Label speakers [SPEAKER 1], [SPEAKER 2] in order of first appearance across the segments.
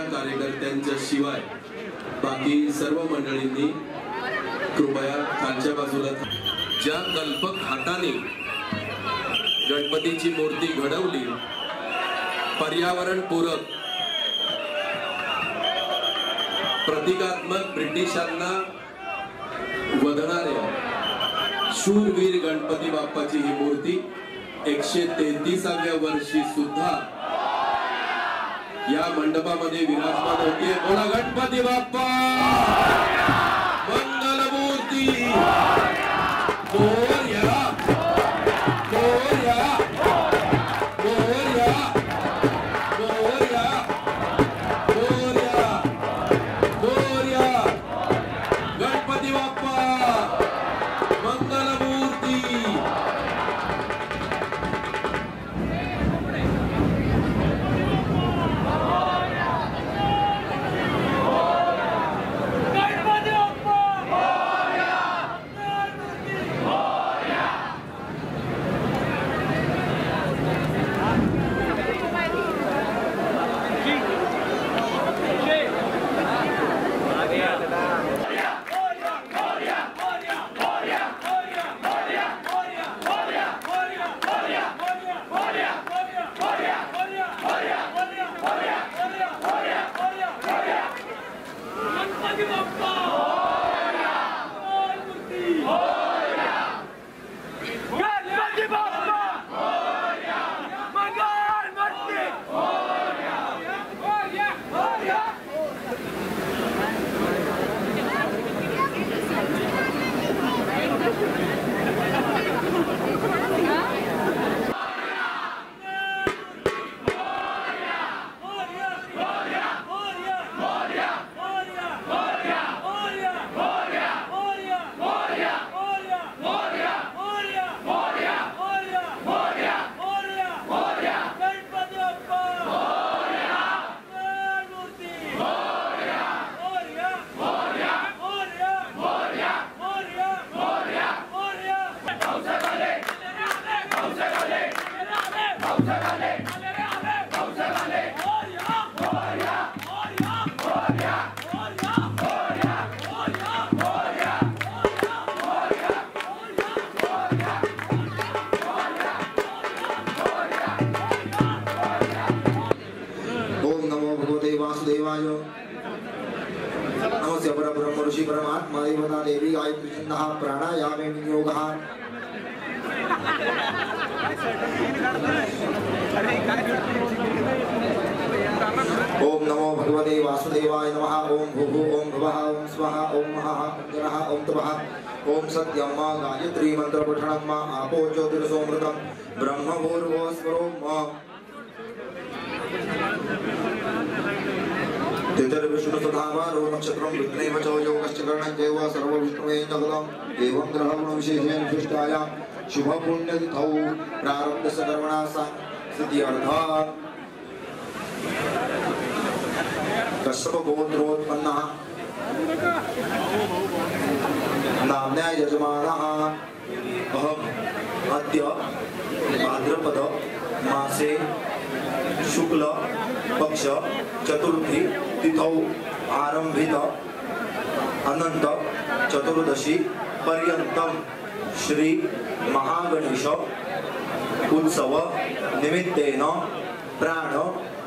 [SPEAKER 1] कार्यकर्त्यांच्या शिवाय बाकी सर्व मंडळींनी कृपया खालच्या बाजूला ज्या कल्पक हाताने गणपतीची मूर्ती घडवली पर्यावरण पूरक प्रतिकात्मक ब्रिटिशांना वधणाऱ्या शूरवीर गणपती बाप्पाची ही मूर्ती एकशे तेहतीसाव्या वर्षी सुद्धा या मंडपामध्ये विराजमान होतीये. बोला गणपती बाप्पा!
[SPEAKER 2] ओम सत्यं मा गायत्री मन्त्रपठनं मा आपो ज्योतिरसोमृतं ब्रह्मभूर्भुवस्वरो मा। तिथिर्विष्णुसुधावारो नक्षत्रं च एवं ग्रहगुणविशेषेण शुभपुण्यतिथौ सा कश्यपगोत्रोत्पन्नः नाम्न्या यजमानः अहम् अद्य भाद्रपद मासे शुक्ल पक्ष चतुर्थी तिथौ आरंभित अनंत चतुर्दशी पर्यंतम श्री महागणेश उत्सव निमित्तेन प्राण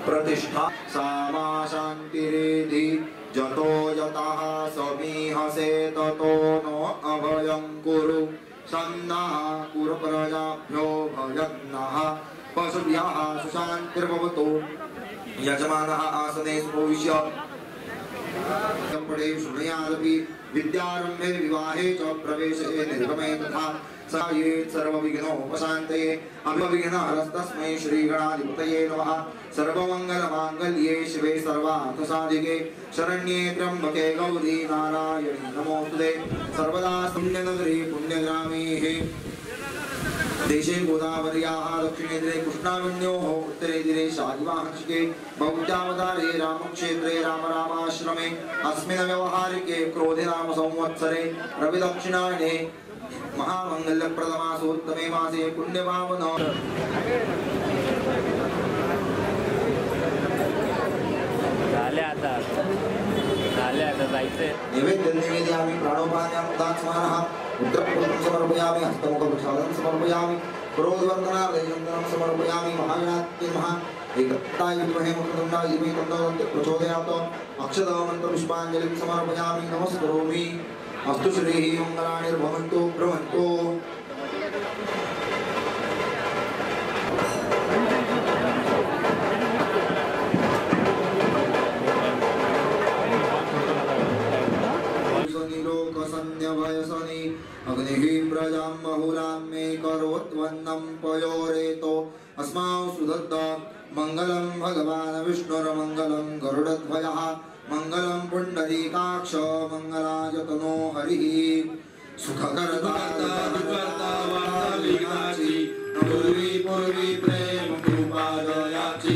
[SPEAKER 2] प्रतिष्ठा। सामा शांतिरेधी जतो यतः समीहसे ततो नो अभयं कुरु। सन्नः कुरु प्रजाभ्यो भयन्नः। पशुभ्यः सुशान्तिर्भवतु। यजमानः आसने उपविश्य पठे शृणुयादपि विद्यारम्भे विवाहे च प्रवेशे निर्गमे तथा सा ये सर्वविघ्नोपशान्तये अभिविघ्नहरस्तस्मै श्रीगणाधिपतये नमः। सर्वमङ्गलमाङ्गल्ये शिवे सर्वार्थसाधिके। शरण्ये त्र्यम्बके गौरी सर्वदा पुण्यनगरी देशे गोदावर्याः दक्षिणे दिने बौद्धावतारे रामक्षेत्रे राम रामाश्रमे अस्मिन् व्यवहारिके क्रोधे नाम संवत्सरे। महामङ्गल्यप्रदमासोत्तमे मासे पुण्यभावन।
[SPEAKER 3] झाले झाले आता जायचंय.
[SPEAKER 2] नैवेद्यं निवेदयामि समर्पयामि हस्तमुखप्रसादं समर्पयामि पुरोद्वर्तनार्दयचन्दनं समर्पयामि महागणात्ये नमः एकत्ताय विद्महे मुखदण्डाय धीमहि तन्नो प्रचोदयात्। अक्षतामन्त्रपुष्पाञ्जलिं समर्पयामि नमस्करोमि। अस्तु श्रीः मङ्गलानिर्भवन्तु भ्रमन्तु। लोकसन्ध्यभयसनि अग्निः मे करोत्वन्नं पयोरेतो। अस्मां सुदत्त मङ्गलं भगवान् विष्णुर्मङ्गलं गरुडध्वजः मङ्गलं पुण्डरीकाक्ष मङ्गलायतनो हरिः। सुखकर्ता
[SPEAKER 1] पूर्वी प्रेम कृपादयाची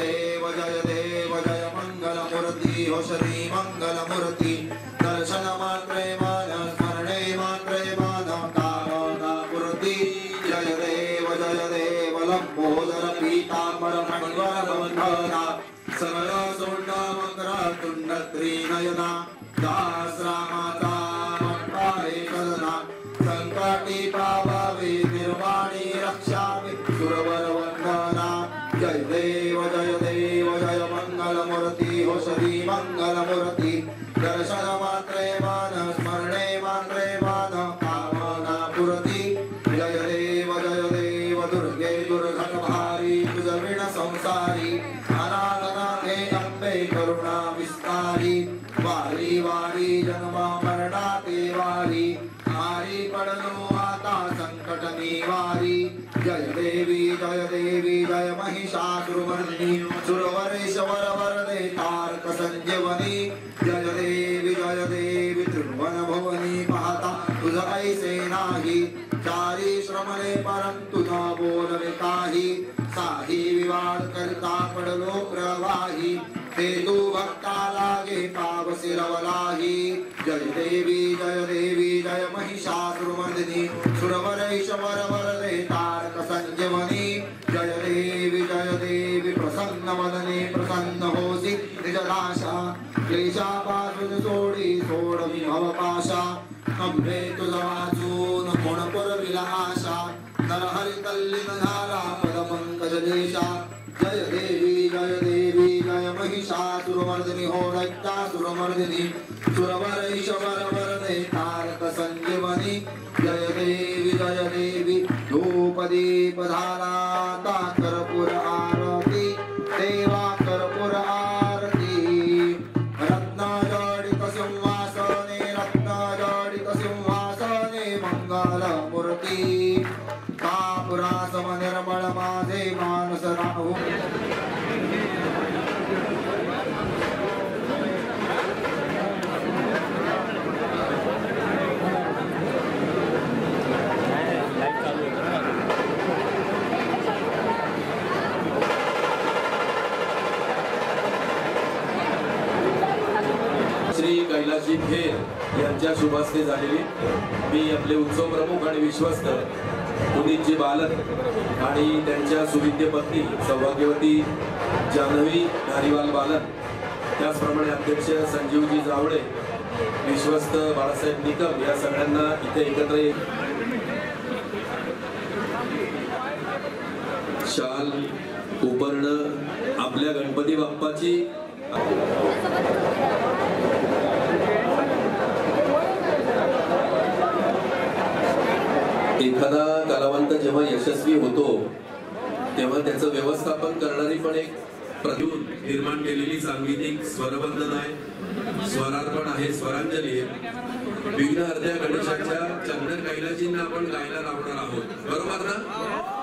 [SPEAKER 1] देव जय देव जय मंगल मूर्ती हो श्री
[SPEAKER 2] वारी वारी, जन्मा मरणाते वारी। मारी पडलो आता संकट निवारी जय देवी जय देवी, जय महिषासुरमर्दिनी सुरवरेश्वर वरदे तारक संजीवनी। जय देवी जय देवी, त्रिभुवन भवनी पाहता तुझ ऐसे नाही। चारी श्रमले परंतु न बोलवे काही साही विवाद करता पडलो प्रवाही। ते तू भक्ता लागे जय देवी जय देवी, जय महिषासुरमर्दिनी सुरवरेश्वर वरदे तारक संजीवनी जय देवी जय देवी, प्रसन्न वदने प्रसन्न होसी निजदाशा क्लेशापासून सोडी सोडवी भवपाशा अंबे तुझ वाचून कोण पुरविला आशा नरहरी तल्लीन झाला पद पंकज देशा जय देवी जय देवी, जय महिषासुरमर्दिनी हो दैत्यासुरमर्दिनी सुरवरैश्वर वरदे तारक संजीवनी। जय देवी जय देवी धूपदीप धारा
[SPEAKER 1] श्री खेर यांच्या शुभास्ते झालेली. मी आपले उत्सव प्रमुख आणि विश्वस्त पुनीतजी बालक आणि त्यांच्या सुविद्य पत्नी सौभाग्यवती जान्हवी धारीवाल बालन त्याचप्रमाणे अध्यक्ष संजीवजी जावडे विश्वस्त बाळासाहेब निकम या सगळ्यांना इथे एकत्र येईल. शाल उपर्ण आपल्या गणपती बाप्पाची. जेव्हा यशस्वी होतो तेव्हा त्याचं व्यवस्थापन करणारी पण एक प्रद्यून निर्माण केलेली सांगितिक स्वरबंधन आहे. स्वरार्पण आहे स्वरांजली आहे. विघ्न अर्ध्या गणेशाच्या चंदन कैलाजींना आपण गायला लावणार आहोत. बरोबर ना?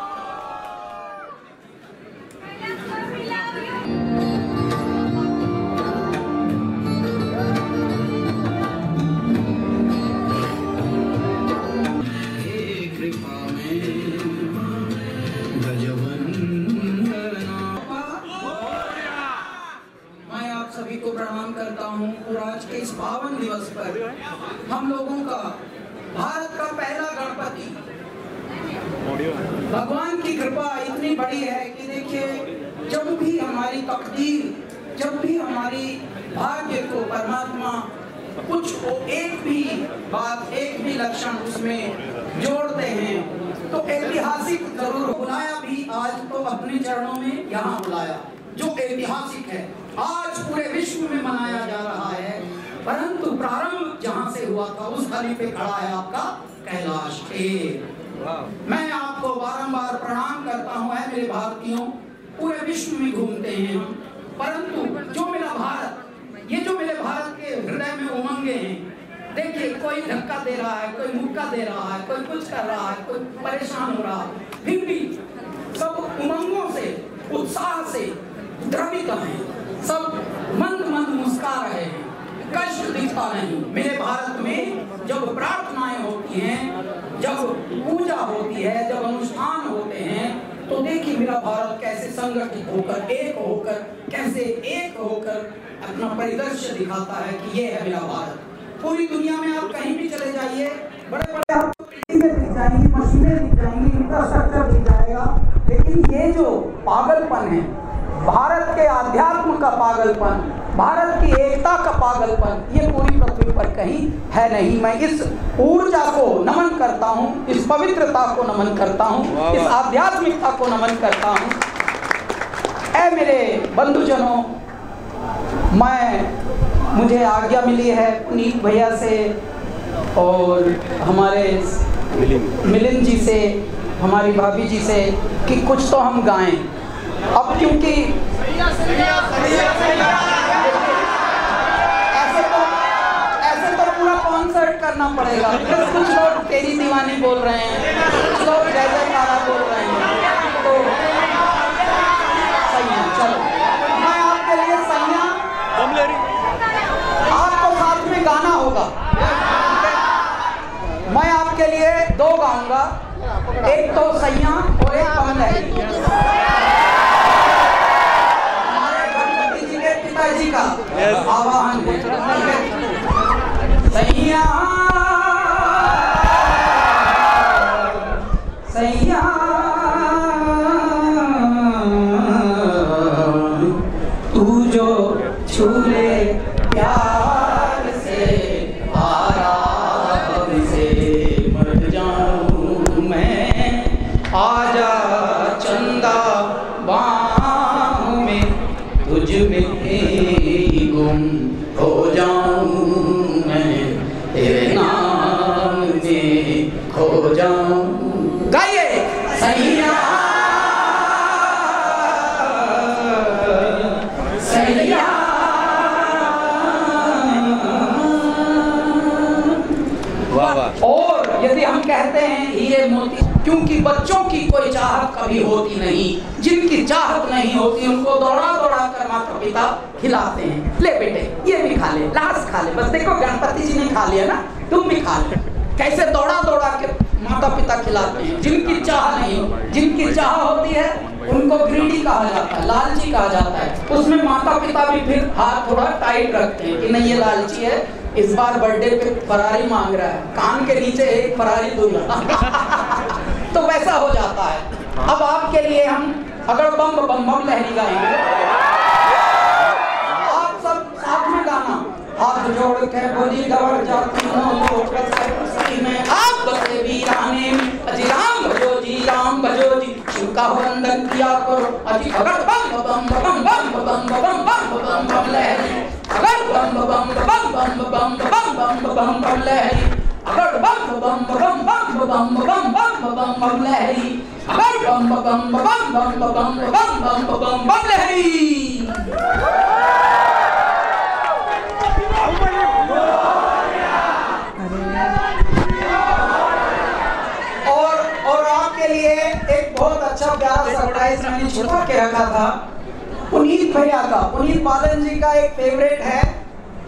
[SPEAKER 4] को एक भी बात एक भी लक्षण उसमें जोड़ते हैं। तो ऐतिहासिक ज़रूर बुलाया भी आज तो अपने चरणों में यहाँ बुलाया जो ऐतिहासिक है। आज पूरे विश्व में मनाया जा रहा है परंतु प्रारंभ जहाँ से हुआ था उस हरी पे खड़ा है आपका कैलाश खेल मैं आपको बारंबार प्रणाम करता हूँ है मेरे भारतीयों पूरे विश्व में घूमते हैं हम परंतु जो मेरा भारत भारत के हृदय में उमंगे हैं। देखिए, कोई धक्का दे रहा है, कोई मुक्का दे रहा है, कोई कुछ कर रहा है, कोई परेशान हो रहा है। फिर भी सब उमंगों से, उत्साह से द्रवित हैं। सब मंद मंद मुस्का रहे हैं। कष्ट दिखता नहीं। मेरे भारत में जब प्रार्थनाएँ होती हैं, जब पूजा होती है, जब अनुष्ठान हैं तो देखिए मेरा भारत कैसे संगठित होकर, एक होकर, कैसे एक होकर अपना परिदृश्य दिखाता है कि ये है मेरा भारत। पूरी दुनिया में आप कहीं भी चले जाइए बड़े बड़े आपको दिख जाएँगी, मशीनें दिख जाएँगी इंफ्रास्ट्रक्चर दिख जाएगा, लेकिन ये जो पागलपन है, भारत के आध्यात्म का पागलपन भारत की एकता का पागलपन ये पूरी पृथ्वी पर कहीं है नहीं। मैं इस ऊर्जा को नमन करता हूँ इस पवित्रता को नमन करता हूँ इस आध्यात्मिकता को नमन करता हूँ। ऐ मेरे बंधुजनों मैं मुझे आज्ञा मिली है पुनीत भैया से और हमारे मिलिंद जी से हमारी भाभी जी से कि कुछ तो हम गाएँ। अब क्योंकि ऐसे तो ऐसे तो पूरा कॉन्सर्ट करना पड़ेगा। कुछ लोग तेरी दीवानी बोल रहे हैं, कुछ लोग जय जयकारा बोल रहे हैं। तो है, चलो। मैं आपके लिए सैया आपको साथ में गाना होगा। मैं आपके लिए दो गाऊँगा। एक तो सैया और एक है। शांति का आवाहन सैया। सैया। तू जो छू ले प्यार कोई चाहत कभी होती नहीं। जिनकी चाहत नहीं होती, उनको दौड़ा दौड़ा कर माता पिता खिलाते हैं। ले बेटे, ये भी खा ले लास्ट खा ले। बस देखो, गणपति जी ने खा लिया ना, तुम भी खा ले। कैसे दौड़ा दौड़ा के माता पिता खिलाते हैं। जिनकी चाह नहीं, जिनकी चाह होती है, उनको ग्रीडी कहा जाता है, लालची कहा जाता है। उसमें माता पिता भी फिर हाथ थोड़ा टाइट रखते हैं कि नहीं, ये लालची है, इस बार बर्थडे पे फरारी मांग रहा है। कान के नीचे एक फरारी दूँगा। तो वैसा हो जाता है अब आपके लिए हम अगर बम बम बम लहरी गाएँगे आप सब साथ में गाना हाथ जोड़ के बोली गवर जाती हूँ लोट सृष्टि में आप बसे वीराने में अजी राम भजो जी राम भजो जी शिव का वंदन किया करो अजी अगर बम बम बम बम बम बम बम बम बम लहरी अगर बम बम बम बम बम बम बम बम बम लहरी और और आपके लिए एक बहुत अच्छा प्यारा सरप्राइज़ मैंने छुपा के रखा था। पुनीत भैया का, पुनीत बालन जी का एक फेवरेट है।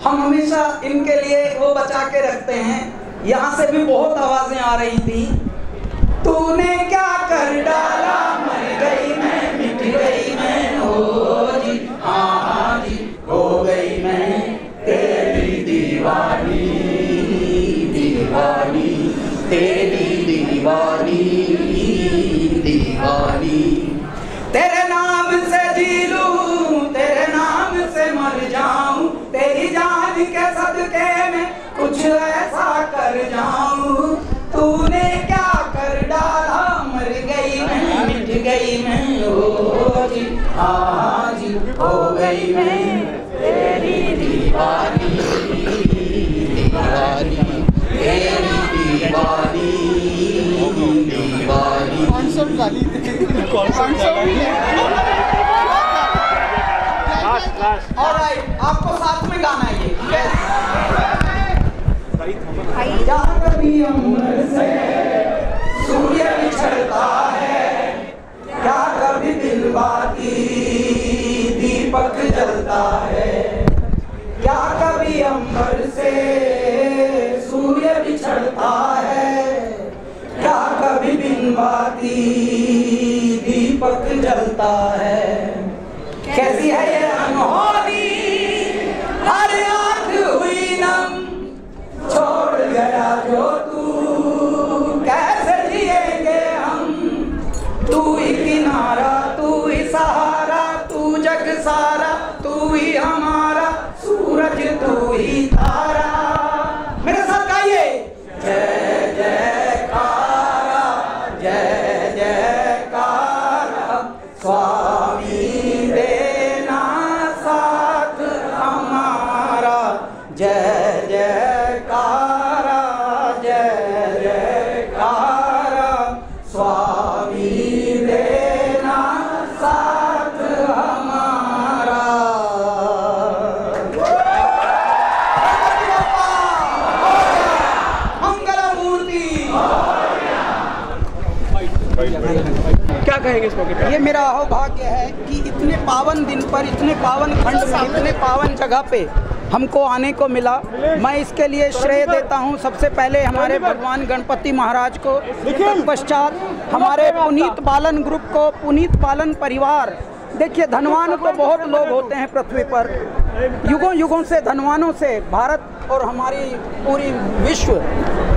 [SPEAKER 4] हम हमेशा इनके लिए वो बचा के रखते हैं। यहाँ से भी बहुत आवाज़ें आ रही थी। तूने क्या कर डाला? मर गई मैं, मिट गई मैं। हो जी हाँ जी, हो गई मैं। तेरी दीवानी दीवानी, तेरी दीवानी दीवानी। गई मैं ओ जी हाँ हो गई मैं तेरी दीवानी। दीवानी तेरी दीवानी दीवानी Alright, आपको साथ में गाना है ये अमर से सूर्य बिछड़ता है क्या कभी दिल बाती दीपक जलता है? क्या कभी अंबर से सूर्य बिछड़ता है? क्या कभी बिन बाती दीपक जलता है? कैसी है ये अनहोनी? हर आँख हुई नम, छोड़ गया जो तू तू
[SPEAKER 5] कहेंगे इस मौके पर
[SPEAKER 4] ये मेरा अहोभाग्य है कि इतने पावन दिन पर इतने पावन खंड में इतने पावन जगह पे हमको आने को मिला। मैं इसके लिए श्रेय देता हूँ सबसे पहले हमारे भगवान गणपति महाराज को। तत्पश्चात हमारे पुनीत बालन ग्रुप को पुनीत बालन परिवार। देखिए धनवान तो बहुत लोग होते हैं पृथ्वी पर। युगों युगों से धनवानों से भारत और हमारी पूरी विश्व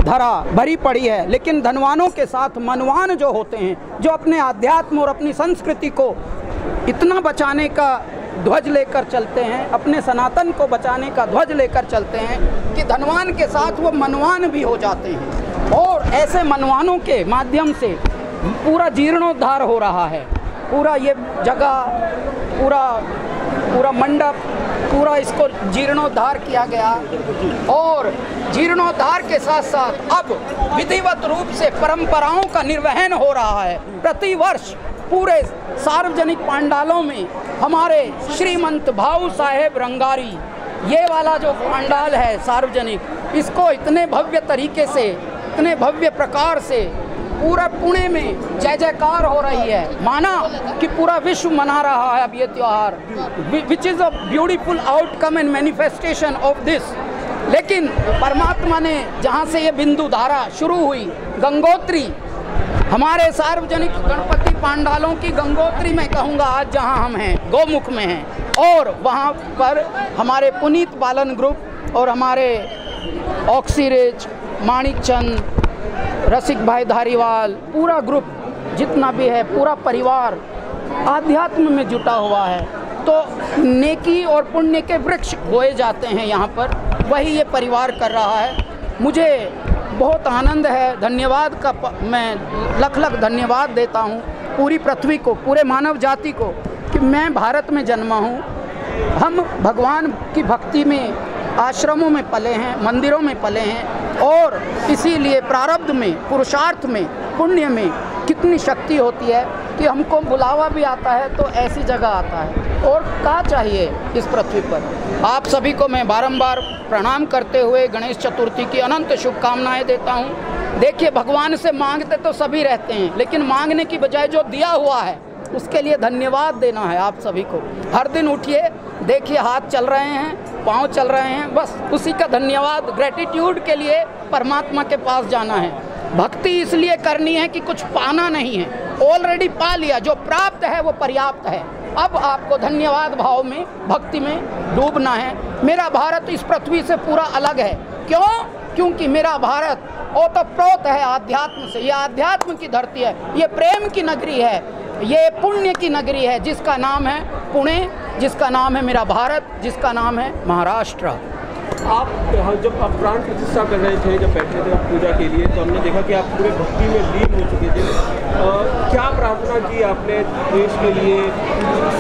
[SPEAKER 4] धरा, भरी पड़ी है। लेकिन धनवानों के साथ मनवान जो होते हैं, जो अपने आध्यात्म और अपनी संस्कृति को इतना बचाने का ध्वज लेकर चलते हैं, अपने सनातन को बचाने का ध्वज लेकर चलते हैं कि धनवान के साथ वो मनवान भी हो जाते हैं। और ऐसे मनवानों के माध्यम से पूरा जीर्णोद्धार हो रहा है। पूरा ये जगह, पूरा पूरा मंडप, पूरा इसको जीर्णोद्धार किया गया। और जीर्णोद्धार के साथ साथ अब विधिवत रूप से परंपराओं का निर्वहन हो रहा है। प्रतिवर्ष पूरे सार्वजनिक पांडालों में हमारे श्रीमंत भाऊ साहेब रंगारी, ये वाला जो पांडाल है सार्वजनिक, इसको इतने भव्य तरीके से, इतने भव्य प्रकार से पूरा पुणे में जय जयकार हो रही है। माना कि पूरा विश्व मना रहा है अब ये त्यौहार। Which is a beautiful outcome and manifestation of this लेकिन परमात्मा ने जहाँ से ये बिंदु धारा शुरू हुई, गंगोत्री, हमारे सार्वजनिक गणपति पांडालों की गंगोत्री में कहूँगा आज जहाँ हम हैं, गोमुख में हैं, और वहाँ पर हमारे पुनीत बालन ग्रुप और हमारे ऑक्सीरेज माणिक चंद रसिक भाई धारीवाल, पूरा ग्रुप जितना भी है, पूरा परिवार आध्यात्म में जुटा हुआ है। तो नेकी और पुण्य के वृक्ष बोए जाते हैं यहाँ पर। वही ये परिवार कर रहा है। मुझे बहुत आनंद है। धन्यवाद का मैं लख लख धन्यवाद देता हूँ पूरी पृथ्वी को, पूरे मानव जाति को कि मैं भारत में जन्मा हूँ। हम भगवान की भक्ति में आश्रमों में पले हैं, मंदिरों में पले हैं और इसीलिए प्रारब्ध में, पुरुषार्थ में, पुण्य में कितनी शक्ति होती है कि हमको बुलावा भी आता है तो ऐसी जगह आता है। और क्या चाहिए इस पृथ्वी पर? आप सभी को मैं बारंबार प्रणाम करते हुए गणेश चतुर्थी की अनंत शुभकामनाएँ देता हूँ। देखिए, भगवान से मांगते तो सभी रहते हैं, लेकिन मांगने की बजाय जो दिया हुआ है, उसके लिए धन्यवाद देना है आप सभी को। हर दिन उठिए, देखिए हाथ चल रहे हैं पाँव चल रहे हैं, बस उसी का धन्यवाद ग्रेटिट्यूड के लिए परमात्मा के पास जाना है। भक्ति इसलिए करनी है कि कुछ पाना नहीं है। ऑलरेडी पा लिया, जो प्राप्त है वो पर्याप्त है। अब आपको धन्यवाद भाव में, भक्ति में डूबना है। मेरा भारत इस पृथ्वी से पूरा अलग है। क्यों? क्योंकि मेरा भारत ओतप्रोत है आध्यात्म से। यह आध्यात्म की धरती है। ये प्रेम की नगरी है। ये पुण्य की नगरी है जिसका नाम है पुणे जिसका नाम है मेरा भारत जिसका नाम है महाराष्ट्र।
[SPEAKER 5] आप हाँ, जब आप प्राण प्रतिष्ठा कर रहे थे जब बैठे थे पूजा के लिए तो हमने देखा कि आप पूरे भक्ति में लीन हो चुके थे। अ, क्या प्रार्थना की आपने देश के लिए इस,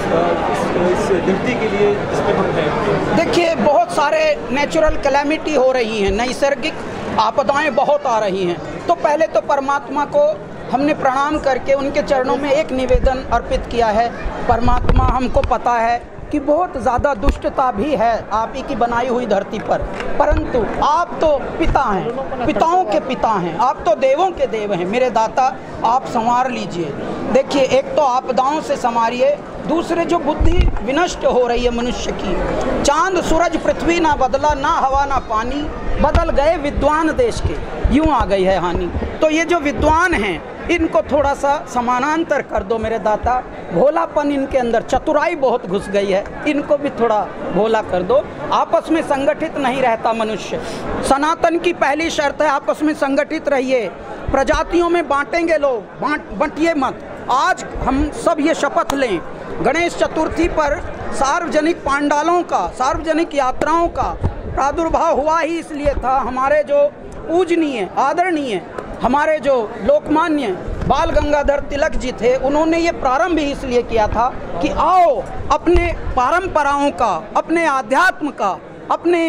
[SPEAKER 5] इस धरती के लिए जिसमें हम हैं?
[SPEAKER 4] देखिए बहुत सारे नेचुरल कैलेमिटी हो रही हैं नैसर्गिक आपदाएँ बहुत आ रही हैं। तो पहले तो परमात्मा को हमने प्रणाम करके उनके चरणों में एक निवेदन अर्पित किया है। परमात्मा हमको पता है कि बहुत ज़्यादा दुष्टता भी है आप ही की बनाई हुई धरती पर। परंतु आप तो पिता हैं, पिताओं के पिता हैं, आप तो देवों के देव हैं। मेरे दाता, आप संवार लीजिए। देखिए, एक तो आपदाओं से संवारिए, दूसरे जो बुद्धि विनष्ट हो रही है मनुष्य की, चाँद, सूरज, पृथ्वी ना बदला, ना हवा, ना पानी, बदल गए विद्वान देश के। यूँ आ गई है हानि। तो ये जो विद्वान हैं इनको थोड़ा सा समानांतर कर दो मेरे दाता। भोलापन इनके अंदर, चतुराई बहुत घुस गई है। इनको भी थोड़ा भोला कर दो। आपस में संगठित नहीं रहता मनुष्य। सनातन की पहली शर्त है, आपस में संगठित रहिए। प्रजातियों में बांटेंगे लोग, बांट, बंटिए मत। आज हम सब ये शपथ लें। गणेश चतुर्थी पर सार्वजनिक पांडालों का, सार्वजनिक यात्राओं का प्रादुर्भाव हुआ ही इसलिए था। हमारे जो पूजनीय, आदरणीय हमारे जो लोकमान्य बाल गंगाधर तिलक जी थे, उन्होंने ये प्रारंभ ही इसलिए किया था कि आओ, अपने परंपराओं का, अपने आध्यात्म का, अपने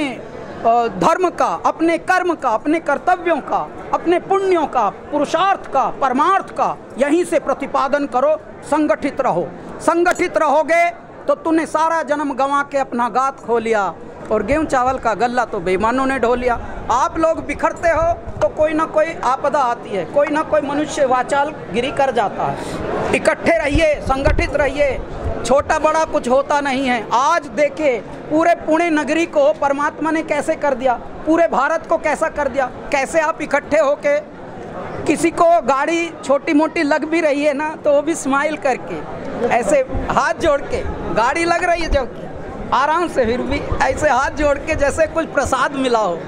[SPEAKER 4] धर्म का, अपने कर्म का, अपने कर्तव्यों का, अपने पुण्यों का, पुरुषार्थ का, परमार्थ का, यहीं से प्रतिपादन करो, संगठित रहो। संगठित रहोगे तो तूने सारा जन्म गंवा के अपना गात खो लिया और गेहूँ चावल का गल्ला तो बेईमानों ने ढो लिया। आप लोग बिखरते हो तो कोई ना कोई आपदा आती है, कोई ना कोई मनुष्य वाचाल गिरी कर जाता है। इकट्ठे रहिए, संगठित रहिए, छोटा बड़ा कुछ होता नहीं है। आज देखे पूरे पुणे नगरी को परमात्मा ने कैसे कर दिया, पूरे भारत को कैसा कर दिया, कैसे आप इकट्ठे होके किसी को गाड़ी छोटी मोटी लग भी रही है ना तो वो भी स्माइल करके, ऐसे हाथ जोड़ के, गाड़ी लग रही है जब आराम से फिर भी ऐसे हाथ जोड़ के जैसे कुछ प्रसाद मिला हो।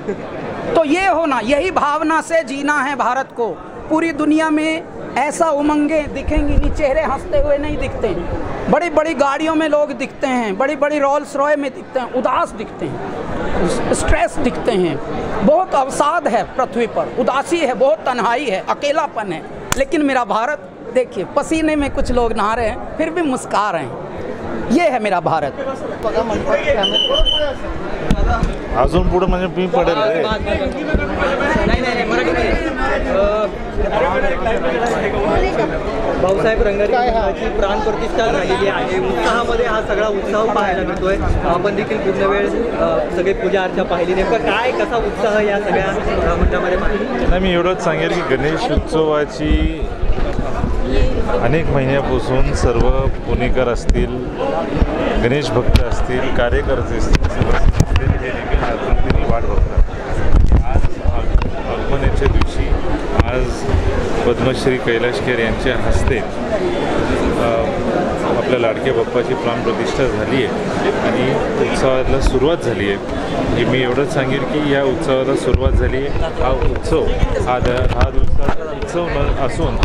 [SPEAKER 4] तो ये होना, यही भावना से जीना है भारत को। पूरी दुनिया में ऐसा उमंगे दिखेंगी, नहीं, चेहरे हँसते हुए नहीं दिखते। बड़ी बड़ी गाड़ियों में लोग दिखते हैं बड़ी बड़ी रोल्स रॉय में दिखते हैं, उदास दिखते हैं स्ट्रेस दिखते हैं। बहुत अवसाद है पृथ्वी पर, उदासी है, बहुत तन्हाई है, अकेलापन है। लेकिन मेरा भारत, देखिए, पसीने में कुछ लोग नहा रहे हैं, फिर भी मुस्का रहे हैं। ये है मेरा भारत।
[SPEAKER 6] अजून पुढे म्हणजे मी पडेल
[SPEAKER 7] भाऊसाहेब रंगारी प्राण प्रतिष्ठा झालेली आहे. उत्साहामध्ये हा सगळा उत्साह पाहायला मिळतोय. आपण देखील पूर्ण वेळ सगळे पूजा अर्चा पाहिली. नेमकं काय कसा उत्साह या सगळ्या मंडळामध्ये पाहिजे
[SPEAKER 6] नाही मी एवढंच सांगेल की गणेश उत्सवाची अनेक महिन्यापासून सर्व पुणेकर असतील गणेश भक्त असतील कार्यकर्ते असतील सर्व हे देखील वाट बघतात. आज आग- दिवशी आज पद्मश्री कैलाश खेर यांच्या हस्ते आपल्या लाडक्या बाप्पाची प्राण प्रतिष्ठा झाली आहे आणि उत्सवाला सुरुवात झाली आहे. हे मी एवढंच सांगेन की या उत्सवाला सुरुवात झाली आहे. हा उत्सव हा द हा दिवसाचा उत्सव असून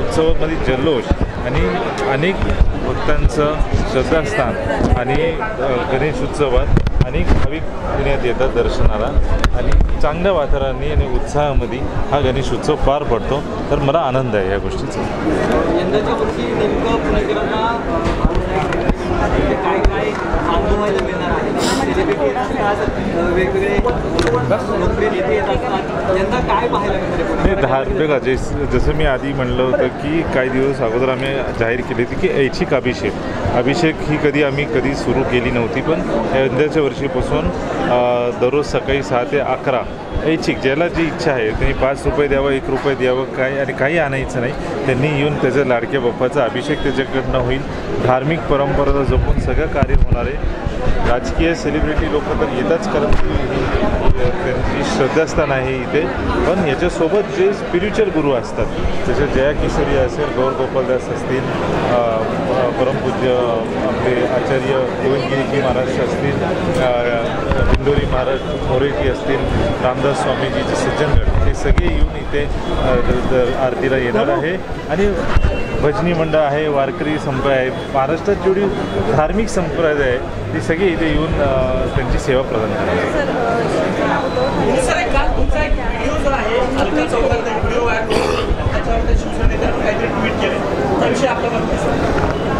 [SPEAKER 6] उत्सवामध्ये जल्लोष आणि अनेक भक्तांचं श्रद्धास्थान आणि गणेश उत्सवात अनेक भाविक पुण्यात येतात दर्शनाला. आणि चांगल्या वातावरणाने आणि उत्साहामध्ये हा गणेश उत्सव पार पडतो. तर मला आनंद आहे या गोष्टीचा
[SPEAKER 7] यंदाच्या वर्षी नेमकं पुणेकरांना अ, म्हणजे काय काय अनुभवायला मिळणार आहे त्याच्यापैकी आज अ, वेगवेगळे नोकरी नेते येत असतात यंदा काय पाहायला मिळणार आहे
[SPEAKER 6] धार बघा जस जसं मी आधी म्हणलं होतं की काही दिवस अगोदर आम्ही जाहीर केली होती की ऐच्छिक अभिषेक. अभिषेक ही कधी आम्ही कधी सुरू केली नव्हती पण यंदाच्या वर्षीपासून दररोज सकाळी सहा ते अकरा ऐच्छिक ज्याला जी इच्छा आहे त्यांनी पाच रुपये द्यावं एक रुपये द्यावं काय आणि काही आणायचं नाही त्यांनी येऊन त्याच्या लाडक्या बाप्पाचा अभिषेक त्याच्याकडनं होईल. धार्मिक परंपरा जपून सगळं कार्य होणार आहे. राजकीय सेलिब्रिटी लोक तर येताच कारण की त्यांची श्रद्धास्थान आहे इथे. पण याच्यासोबत जे स्पिरिच्युअल गुरु असतात जसे जया किशोरी असेल गौर गोपालदास असतील परमपूज्य आपले आचार्य गोविंदगिरीजी महाराज असतील अ, दिंडोरी महाराज मोरेजी असतील रामदास स्वामीजीचे सज्जनगड हे सगळे येऊन इथे आरतीला येणार आहे. आणि भजनी मंडळ आहे वारकरी संप्रदाय आहे महाराष्ट्रात जेवढी धार्मिक संप्रदाय आहे ती सगळी इथे येऊन त्यांची सेवा प्रदान करतात?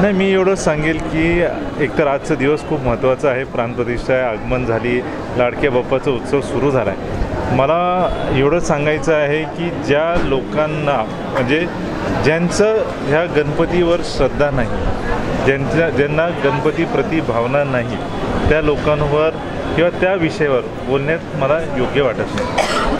[SPEAKER 6] नाही मी एवढंच सांगेल की एकतर आजचा दिवस खूप महत्त्वाचा आहे. प्राणप्रतिष्ठा आहे आगमन झाली लाडक्या बाप्पाचा उत्सव सुरू झाला आहे मला एवढंच सांगायचं आहे की ज्या लोकांना म्हणजे ज्यांचं ह्या गणपतीवर श्रद्धा नाही ज्यांच्या ज्यांना गणपतीप्रती भावना नाही त्या लोकांवर किंवा त्या विषयावर बोलण्यात मला योग्य वाटत नाही.